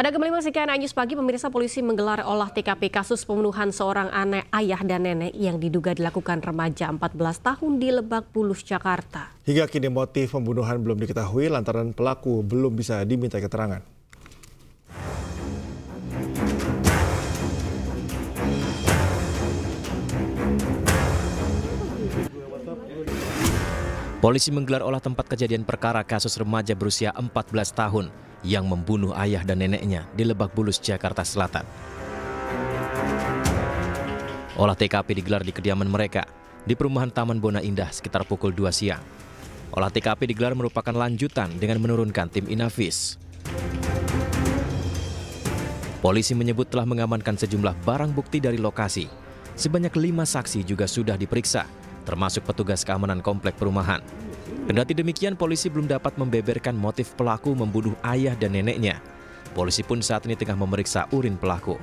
Ada kembali menyaksikan Anyus Pagi, pemirsa polisi menggelar olah TKP kasus pembunuhan seorang anak ayah dan nenek yang diduga dilakukan remaja 14 tahun di Lebak Bulus, Jakarta. Hingga kini motif pembunuhan belum diketahui lantaran pelaku belum bisa diminta keterangan. Polisi menggelar olah tempat kejadian perkara kasus remaja berusia 14 tahun yang membunuh ayah dan neneknya di Lebak Bulus, Jakarta Selatan. Olah TKP digelar di kediaman mereka di perumahan Taman Bona Indah sekitar pukul 2 siang. Olah TKP digelar merupakan lanjutan dengan menurunkan tim Inavis. Polisi menyebut telah mengamankan sejumlah barang bukti dari lokasi. Sebanyak lima saksi juga sudah diperiksa, termasuk petugas keamanan komplek perumahan. Kendati demikian, polisi belum dapat membeberkan motif pelaku membunuh ayah dan neneknya. Polisi pun saat ini tengah memeriksa urin pelaku.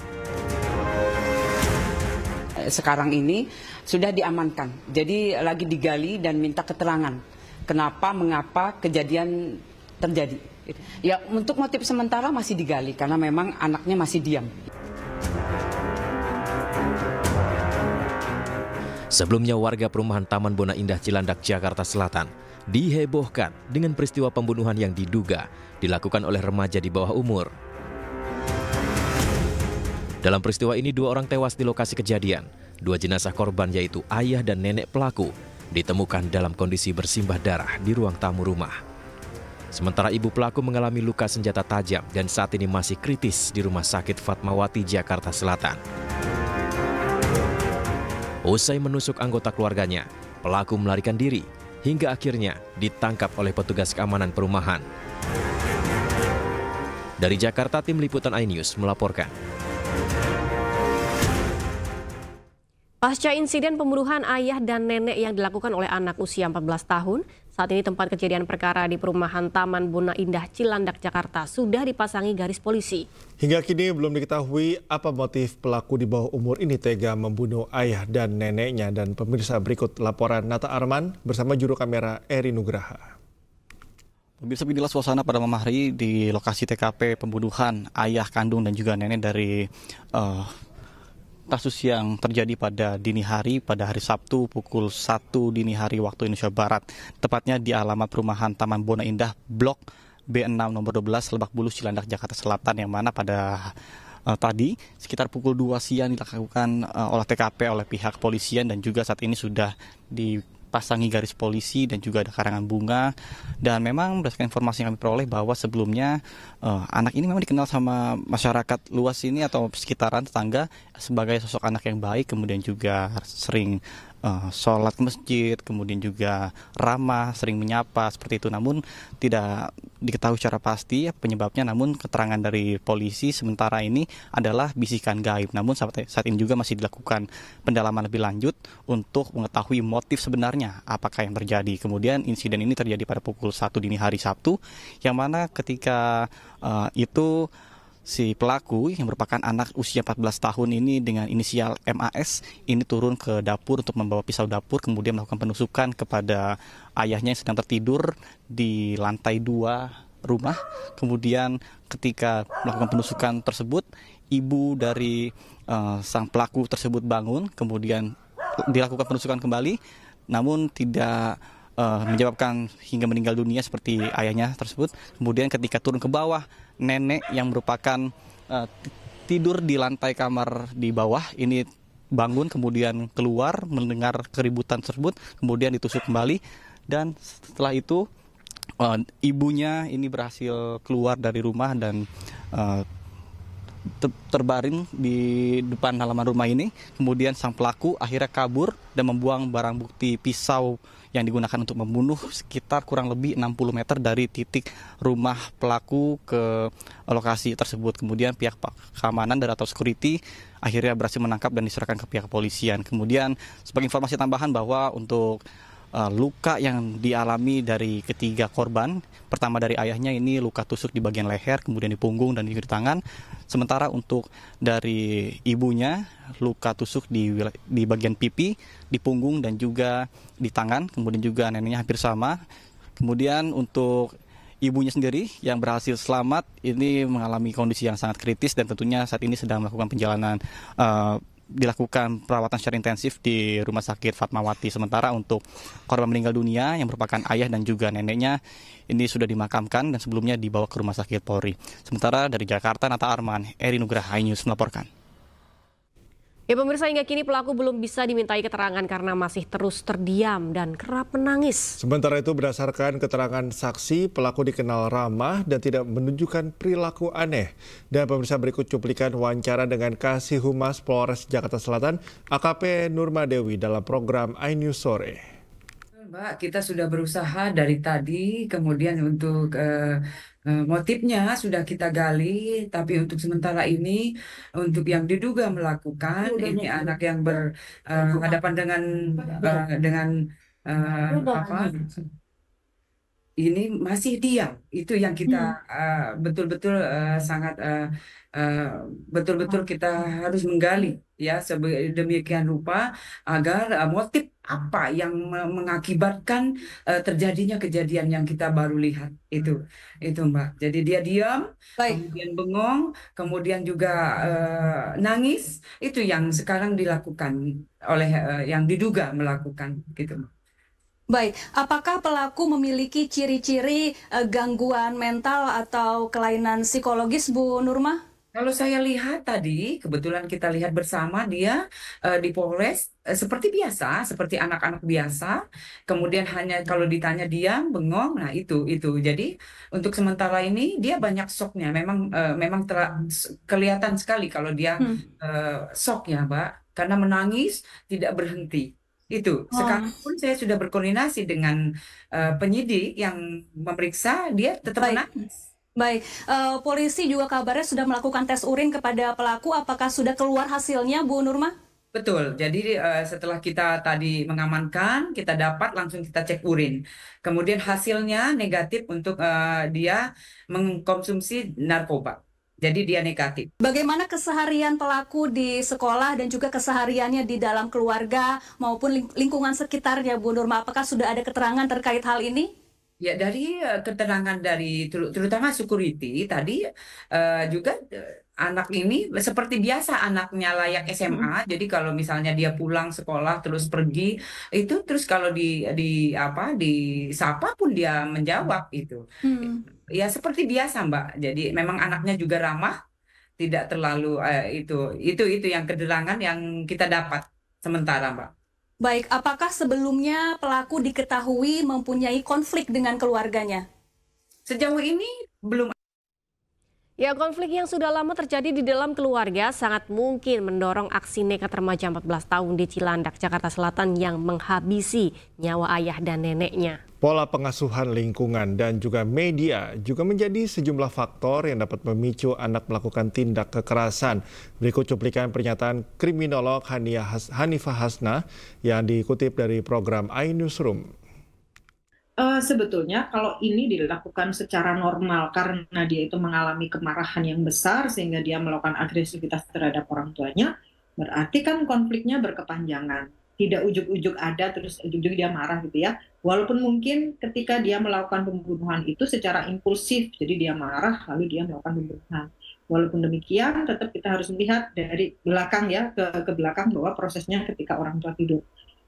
Sekarang ini sudah diamankan, jadi lagi digali dan minta keterangan. Kenapa, mengapa kejadian terjadi. Ya untuk motif sementara masih digali karena memang anaknya masih diam. Sebelumnya warga perumahan Taman Bona Indah Cilandak, Jakarta Selatan dihebohkan dengan peristiwa pembunuhan yang diduga dilakukan oleh remaja di bawah umur. Dalam peristiwa ini dua orang tewas di lokasi kejadian. Dua jenazah korban yaitu ayah dan nenek pelaku ditemukan dalam kondisi bersimbah darah di ruang tamu rumah. Sementara ibu pelaku mengalami luka senjata tajam dan saat ini masih kritis di Rumah Sakit Fatmawati, Jakarta Selatan. Usai menusuk anggota keluarganya, pelaku melarikan diri hingga akhirnya ditangkap oleh petugas keamanan perumahan. Dari Jakarta, tim liputan iNews melaporkan. Pasca insiden pembunuhan ayah dan nenek yang dilakukan oleh anak usia 14 tahun, saat ini tempat kejadian perkara di perumahan Taman Bona Indah Cilandak, Jakarta sudah dipasangi garis polisi. Hingga kini belum diketahui apa motif pelaku di bawah umur ini tega membunuh ayah dan neneknya. Dan pemirsa berikut laporan Nata Arman bersama juru kamera Eri Nugraha. Pemirsa inilah suasana pada malam hari di lokasi TKP pembunuhan ayah kandung dan juga nenek dari uh, kasus yang terjadi pada dini hari pada hari Sabtu pukul 1 dini hari waktu Indonesia Barat. Tepatnya di alamat perumahan Taman Bona Indah Blok B6 nomor 12 Lebak Bulus Cilandak Jakarta Selatan yang mana pada uh, tadi sekitar pukul 2 siang dilakukan uh, olah TKP oleh pihak kepolisian dan juga saat ini sudah di pasangi garis polisi dan juga ada karangan bunga. Dan memang berdasarkan informasi yang kami peroleh bahwa sebelumnya uh, anak ini memang dikenal sama masyarakat luas ini atau sekitaran tetangga sebagai sosok anak yang baik kemudian juga sering uh, sholat ke masjid, kemudian juga ramah, sering menyapa seperti itu. Namun tidak diketahui secara pasti penyebabnya. Namun keterangan dari polisi sementara ini adalah bisikan gaib. Namun saat, ini juga masih dilakukan pendalaman lebih lanjut untuk mengetahui motif sebenarnya apakah yang terjadi. Kemudian insiden ini terjadi pada pukul 1 dini hari Sabtu, yang mana ketika uh, itu si pelaku yang merupakan anak usia 14 tahun ini dengan inisial MAS ini turun ke dapur untuk membawa pisau dapur kemudian melakukan penusukan kepada ayahnya yang sedang tertidur di lantai dua rumah. Kemudian ketika melakukan penusukan tersebut, ibu dari uh, sang pelaku tersebut bangun, kemudian dilakukan penusukan kembali, namun tidak uh, menyebabkan hingga meninggal dunia seperti ayahnya tersebut. Kemudian ketika turun ke bawah, nenek yang merupakan uh, tidur di lantai kamar di bawah ini bangun kemudian keluar mendengar keributan tersebut, kemudian ditusuk kembali dan setelah itu uh, ibunya ini berhasil keluar dari rumah dan uh, terbaring di depan halaman rumah ini. Kemudian sang pelaku akhirnya kabur dan membuang barang bukti pisau yang digunakan untuk membunuh sekitar kurang lebih 60 meter dari titik rumah pelaku ke lokasi tersebut. Kemudian pihak keamanan dan atau security akhirnya berhasil menangkap dan diserahkan ke pihak kepolisian. Kemudian sebagai informasi tambahan bahwa untuk uh, luka yang dialami dari ketiga korban. Pertama dari ayahnya ini luka tusuk di bagian leher, kemudian di punggung dan di tangan. Sementara untuk dari ibunya luka tusuk di di bagian pipi, di punggung dan juga di tangan. Kemudian juga neneknya hampir sama. Kemudian untuk ibunya sendiri yang berhasil selamat ini mengalami kondisi yang sangat kritis dan tentunya saat ini sedang melakukan perjalanan uh, dilakukan perawatan secara intensif di Rumah Sakit Fatmawati. Sementara untuk korban meninggal dunia yang merupakan ayah dan juga neneknya ini sudah dimakamkan dan sebelumnya dibawa ke Rumah Sakit Polri. Sementara dari Jakarta, Nata Arman, Eri Nugraha News melaporkan. Ya pemirsa hingga kini pelaku belum bisa dimintai keterangan karena masih terus terdiam dan kerap menangis. Sementara itu berdasarkan keterangan saksi, pelaku dikenal ramah dan tidak menunjukkan perilaku aneh. Dan pemirsa berikut cuplikan wawancara dengan Kasih Humas Polres Jakarta Selatan, AKP Nurma Dewi dalam program iNews Sore. Mbak, kita sudah berusaha dari tadi, kemudian untuk uh, Eh, motifnya sudah kita gali, tapi untuk sementara ini, untuk yang diduga melakukan, ini anak yang berhadapan uh, dengan uh, dengan uh, apa? Ini masih diam. Itu yang kita betul-betul uh, uh, sangat betul-betul uh, kita harus menggali ya sedemikian rupa agar motif apa yang mengakibatkan uh, terjadinya kejadian yang kita baru lihat. Itu itu mbak. Jadi dia diam Baik. kemudian bengong kemudian juga uh, nangis. Itu yang sekarang dilakukan oleh uh, yang diduga melakukan. Gitu mbak. Baik, apakah pelaku memiliki ciri-ciri uh, gangguan mental atau kelainan psikologis, Bu Nurma? Kalau saya lihat tadi, kebetulan kita lihat bersama dia uh, di Polres uh, seperti biasa, seperti anak-anak biasa. Kemudian hanya kalau ditanya diam, bengong, nah itu itu. Jadi untuk sementara ini dia banyak shocknya. Memang uh, memang kelihatan sekali kalau dia hmm. uh, shock ya, Mbak, karena menangis tidak berhenti itu sekarang pun saya sudah berkoordinasi dengan penyidik yang memeriksa dia tetap Baik. menangis Baik, uh, polisi juga kabarnya sudah melakukan tes urin kepada pelaku. Apakah sudah keluar hasilnya, Bu Nurma? Betul. Jadi uh, setelah kita tadi mengamankan, kita dapat langsung kita cek urin. Kemudian hasilnya negatif untuk uh, dia mengkonsumsi narkoba. Jadi dia negatif. Bagaimana keseharian pelaku di sekolah dan juga kesehariannya di dalam keluarga maupun lingkungan sekitarnya, Bu Nurma? Apakah sudah ada keterangan terkait hal ini? Ya dari uh, keterangan dari terutama security tadi uh, juga uh, anak ini seperti biasa anaknya layak SMA. Hmm. Jadi kalau misalnya dia pulang sekolah terus pergi itu terus kalau di di apa di sapa pun dia menjawab itu. Hmm. Ya seperti biasa Mbak. Jadi memang anaknya juga ramah, tidak terlalu uh, itu itu itu yang keterangan yang kita dapat sementara Mbak. Baik, apakah sebelumnya pelaku diketahui mempunyai konflik dengan keluarganya? Sejauh ini belum Ya, konflik yang sudah lama terjadi di dalam keluarga sangat mungkin mendorong aksi nekat remaja 14 tahun di Cilandak, Jakarta Selatan yang menghabisi nyawa ayah dan neneknya. Pola pengasuhan lingkungan dan juga media juga menjadi sejumlah faktor yang dapat memicu anak melakukan tindak kekerasan. Berikut cuplikan pernyataan kriminolog Hanifah Hasna yang dikutip dari program iNewsroom. Uh, sebetulnya kalau ini dilakukan secara normal karena dia itu mengalami kemarahan yang besar sehingga dia melakukan agresivitas terhadap orang tuanya, berarti kan konfliknya berkepanjangan. Tidak ujuk-ujuk ada terus ujuk-ujuk dia marah gitu ya. Walaupun mungkin ketika dia melakukan pembunuhan itu secara impulsif, jadi dia marah lalu dia melakukan pembunuhan. Walaupun demikian, tetap kita harus melihat dari belakang ya ke, ke belakang bahwa prosesnya ketika orang tua tidur.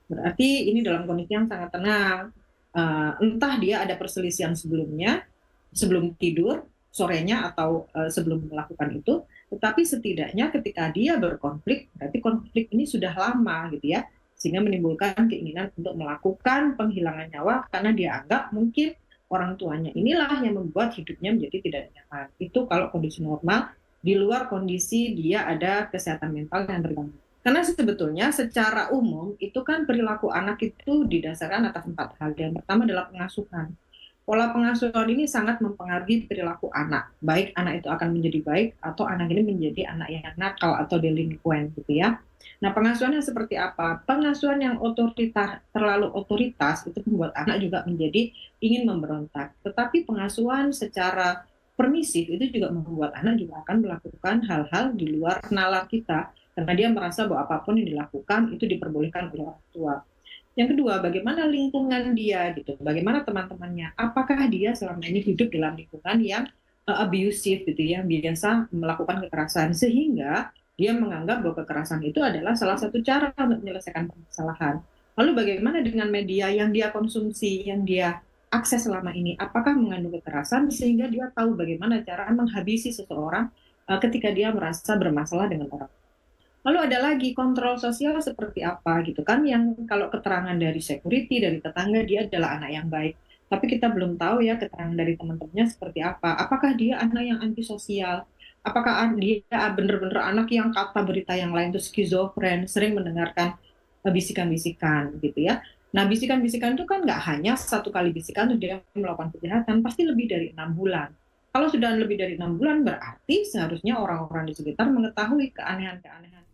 Berarti ini dalam kondisi yang sangat tenang, uh, entah dia ada perselisihan sebelumnya sebelum tidur sorenya atau uh, sebelum melakukan itu tetapi setidaknya ketika dia berkonflik berarti konflik ini sudah lama gitu ya sehingga menimbulkan keinginan untuk melakukan penghilangan nyawa karena dia anggap mungkin orang tuanya inilah yang membuat hidupnya menjadi tidak nyaman. Itu kalau kondisi normal di luar kondisi dia ada kesehatan mental yang terganggu karena sebetulnya secara umum itu kan perilaku anak itu didasarkan atas empat hal. Yang pertama adalah pengasuhan. Pola pengasuhan ini sangat mempengaruhi perilaku anak. Baik anak itu akan menjadi baik atau anak ini menjadi anak yang nakal atau delinquen gitu ya. Nah pengasuhannya seperti apa? Pengasuhan yang otoritas, terlalu otoritas itu membuat anak juga menjadi ingin memberontak. Tetapi pengasuhan secara permisif itu juga membuat anak juga akan melakukan hal-hal di luar nalar kita karena dia merasa bahwa apa pun yang dilakukan itu diperbolehkan oleh orang tua. Yang kedua, bagaimana lingkungan dia gitu, bagaimana teman-temannya, apakah dia selama ini hidup dalam lingkungan yang uh, abusive gitu ya, biasa melakukan kekerasan sehingga dia menganggap bahwa kekerasan itu adalah salah satu cara untuk menyelesaikan permasalahan. Lalu bagaimana dengan media yang dia konsumsi, yang dia akses selama ini? Apakah mengandung kekerasan sehingga dia tahu bagaimana cara menghabisi seseorang uh, ketika dia merasa bermasalah dengan orang Lalu ada lagi kontrol sosial seperti apa gitu kan yang kalau keterangan dari security dari tetangga dia adalah anak yang baik. Tapi kita belum tahu ya keterangan dari teman-temannya seperti apa. Apakah dia anak yang antisosial? Apakah dia benar-benar anak yang kata berita yang lain itu skizofren, sering mendengarkan eh, bisikan-bisikan gitu ya. Nah bisikan-bisikan itu kan nggak hanya satu kali bisikan itu dia melakukan kejahatan, pasti lebih dari enam bulan. Kalau sudah lebih dari enam bulan berarti seharusnya orang-orang di sekitar mengetahui keanehan-keanehan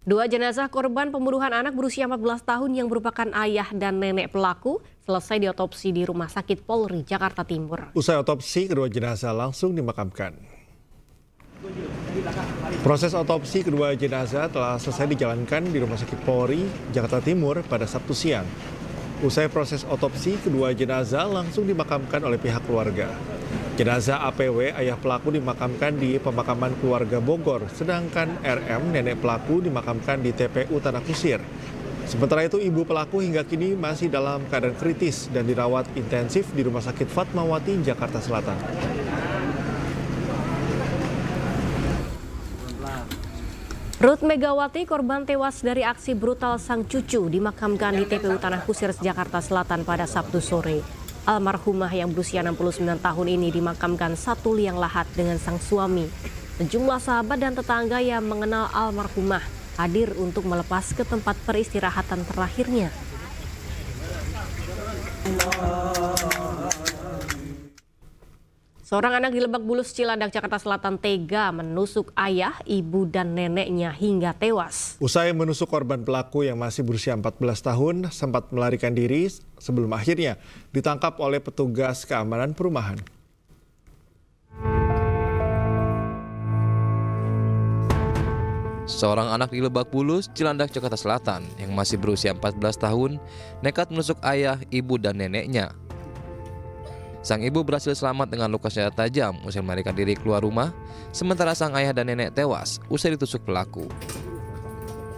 Dua jenazah korban pembunuhan anak berusia 14 tahun yang merupakan ayah dan nenek pelaku selesai diotopsi di Rumah Sakit Polri, Jakarta Timur. Usai otopsi, kedua jenazah langsung dimakamkan. Proses otopsi kedua jenazah telah selesai dijalankan di Rumah Sakit Polri, Jakarta Timur pada Sabtu siang. Usai proses otopsi, kedua jenazah langsung dimakamkan oleh pihak keluarga. Jenazah APW ayah pelaku dimakamkan di pemakaman keluarga Bogor, sedangkan RM nenek pelaku dimakamkan di TPU Tanah Kusir. Sementara itu ibu pelaku hingga kini masih dalam keadaan kritis dan dirawat intensif di Rumah Sakit Fatmawati, Jakarta Selatan. Ruth Megawati, korban tewas dari aksi brutal sang cucu, dimakamkan di TPU Tanah Kusir, Jakarta Selatan pada Sabtu sore. Almarhumah yang berusia 69 tahun ini dimakamkan satu liang lahat dengan sang suami. Sejumlah sahabat dan tetangga yang mengenal almarhumah hadir untuk melepas ke tempat peristirahatan terakhirnya. Seorang anak di Lebak Bulus, Cilandak, Jakarta Selatan tega menusuk ayah, ibu, dan neneknya hingga tewas. Usai menusuk korban pelaku yang masih berusia 14 tahun sempat melarikan diri sebelum akhirnya ditangkap oleh petugas keamanan perumahan. Seorang anak di Lebak Bulus, Cilandak, Jakarta Selatan yang masih berusia 14 tahun nekat menusuk ayah, ibu, dan neneknya Sang ibu berhasil selamat dengan luka senjata tajam usai melarikan diri keluar rumah, sementara sang ayah dan nenek tewas usai ditusuk pelaku.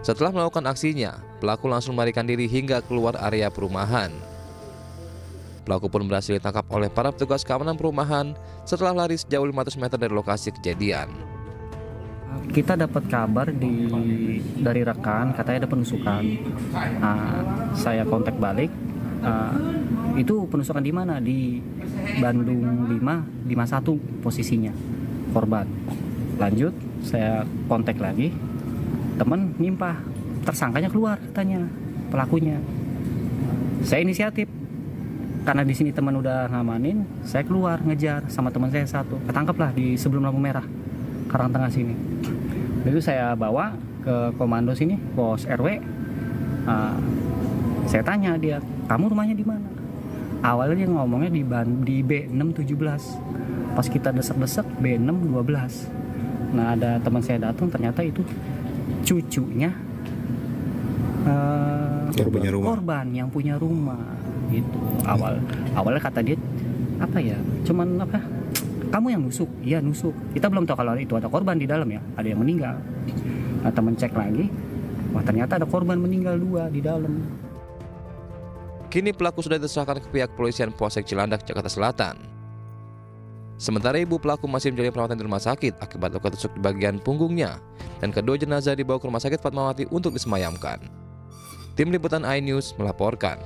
Setelah melakukan aksinya, pelaku langsung melarikan diri hingga keluar area perumahan. Pelaku pun berhasil ditangkap oleh para petugas keamanan perumahan setelah lari sejauh 500 meter dari lokasi kejadian. Kita dapat kabar di dari rekan katanya ada penusukan. Nah, saya kontak balik, uh, itu penusukan di mana? Di Bandung 5 51 posisinya. Korban. Lanjut saya kontak lagi. Teman nimpah tersangkanya keluar katanya pelakunya. Saya inisiatif. Karena di sini teman udah ngamanin saya keluar ngejar sama teman saya satu. Ketangkeplah di sebelum lampu merah Karang Tengah sini. Itu saya bawa ke komando sini pos RW uh, saya tanya dia kamu rumahnya di mana awalnya dia ngomongnya di ban di B617 pas kita desek-desek B612 nah ada teman saya datang ternyata itu cucunya uh, korban, rumah. korban yang punya rumah gitu. Awal awalnya kata dia apa ya? Cuman apa? Kamu yang nusuk. Iya nusuk. Kita belum tahu kalau itu ada korban di dalam ya ada yang meninggal. Nah teman cek lagi wah ternyata ada korban meninggal dua di dalam Kini pelaku sudah diserahkan ke pihak polisian Polsek Cilandak, Jakarta Selatan. Sementara ibu pelaku masih menjalani perawatan di rumah sakit akibat luka tusuk di bagian punggungnya dan kedua jenazah dibawa ke rumah sakit Fatmawati untuk disemayamkan. Tim Liputan iNews melaporkan.